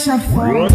caixa forte.